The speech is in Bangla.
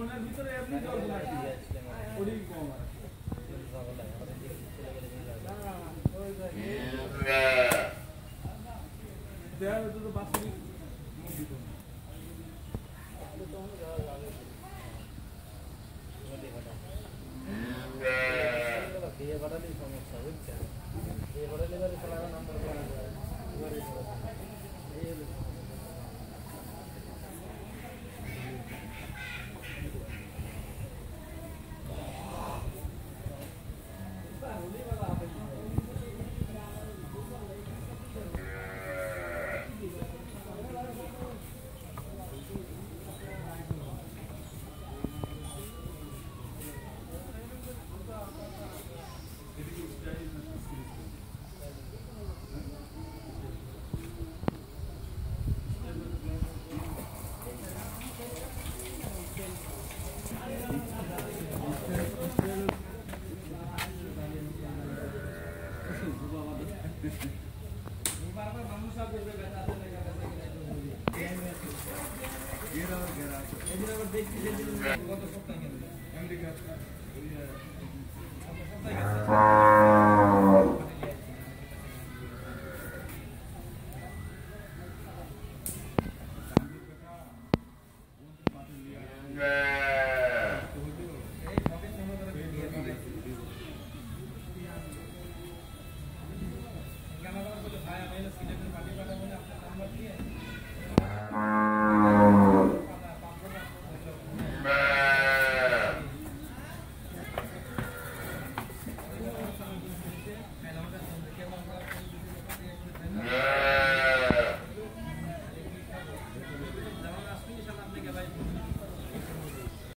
মনের ভিতরে এমনি জল লাগছে ওরই কম দেয়া তো বাৎসরিক মুখ বিয়ে বাড়ালেই সমস্যা বুঝছেন এবারে নাম্বার যায় ये रहा गैराज ये रहा देख के जल्दी अमेरिका काय आम्हाला सिलेक्ट पाटील मॅडमने आपला नंबर दिली आहे